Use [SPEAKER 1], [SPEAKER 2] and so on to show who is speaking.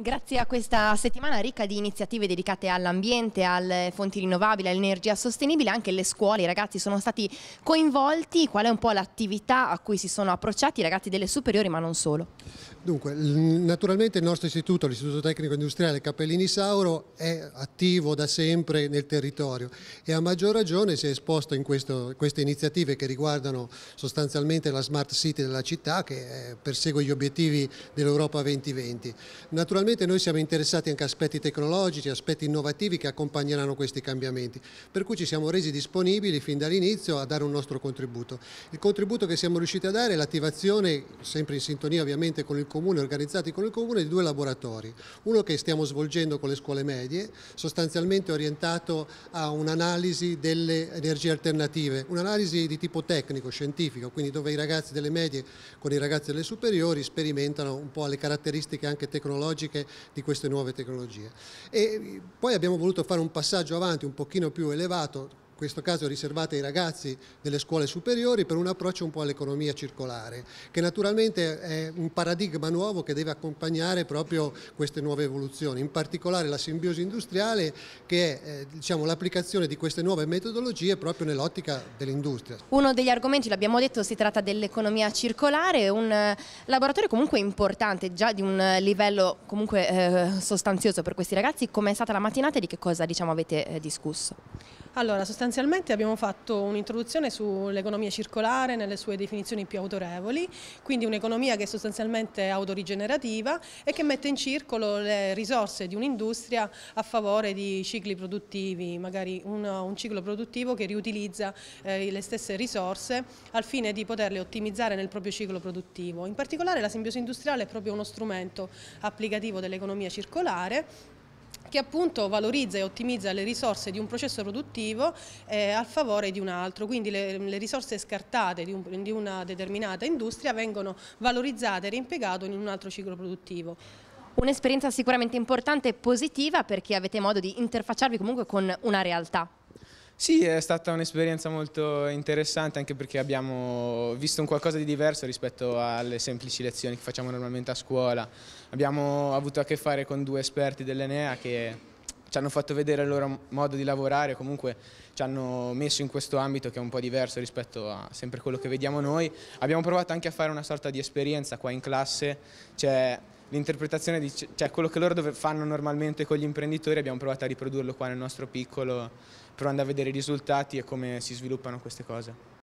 [SPEAKER 1] Grazie a questa settimana ricca di iniziative dedicate all'ambiente, alle fonti rinnovabili, all'energia sostenibile, anche le scuole, i ragazzi sono stati coinvolti. Qual è un po' l'attività a cui si sono approcciati i ragazzi delle superiori, ma non solo?
[SPEAKER 2] Dunque, naturalmente il nostro istituto, l'Istituto Tecnico Industriale Cappellini Sauro, è attivo da sempre nel territorio e a maggior ragione si è esposto in questo, queste iniziative che riguardano sostanzialmente la Smart City della città che persegue gli obiettivi dell'Europa 2020. Naturalmente Naturalmente noi siamo interessati anche a aspetti tecnologici, aspetti innovativi che accompagneranno questi cambiamenti, per cui ci siamo resi disponibili fin dall'inizio a dare un nostro contributo. Il contributo che siamo riusciti a dare è l'attivazione, sempre in sintonia ovviamente con il Comune, organizzati con il Comune, di due laboratori. Uno che stiamo svolgendo con le scuole medie, sostanzialmente orientato a un'analisi delle energie alternative, un'analisi di tipo tecnico, scientifico, quindi dove i ragazzi delle medie con i ragazzi delle superiori sperimentano un po' le caratteristiche anche tecnologiche anche di queste nuove tecnologie. E poi abbiamo voluto fare un passaggio avanti un pochino più elevato questo caso riservate ai ragazzi delle scuole superiori per un approccio un po' all'economia circolare, che naturalmente è un paradigma nuovo che deve accompagnare proprio queste nuove evoluzioni, in particolare la simbiosi industriale che è eh, diciamo, l'applicazione di queste nuove metodologie proprio nell'ottica dell'industria.
[SPEAKER 1] Uno degli argomenti, l'abbiamo detto, si tratta dell'economia circolare, un eh, laboratorio comunque importante, già di un livello comunque eh, sostanzioso per questi ragazzi. Com'è stata la mattinata e di che cosa diciamo, avete eh, discusso?
[SPEAKER 3] Allora, sostanzialmente abbiamo fatto un'introduzione sull'economia circolare nelle sue definizioni più autorevoli, quindi un'economia che è sostanzialmente autorigenerativa e che mette in circolo le risorse di un'industria a favore di cicli produttivi, magari un, un ciclo produttivo che riutilizza eh, le stesse risorse al fine di poterle ottimizzare nel proprio ciclo produttivo. In particolare la simbiosi industriale è proprio uno strumento applicativo dell'economia circolare che appunto valorizza e ottimizza le risorse di un processo produttivo eh, a favore di un altro, quindi le, le risorse scartate di, un, di una determinata industria vengono valorizzate e reimpiegate in un altro ciclo produttivo.
[SPEAKER 1] Un'esperienza sicuramente importante e positiva perché avete modo di interfacciarvi comunque con una realtà.
[SPEAKER 4] Sì, è stata un'esperienza molto interessante anche perché abbiamo visto un qualcosa di diverso rispetto alle semplici lezioni che facciamo normalmente a scuola. Abbiamo avuto a che fare con due esperti dell'Enea che ci hanno fatto vedere il loro modo di lavorare, comunque ci hanno messo in questo ambito che è un po' diverso rispetto a sempre quello che vediamo noi. Abbiamo provato anche a fare una sorta di esperienza qua in classe, cioè l'interpretazione di cioè, quello che loro fanno normalmente con gli imprenditori, abbiamo provato a riprodurlo qua nel nostro piccolo, provando a vedere i risultati e come si sviluppano queste cose.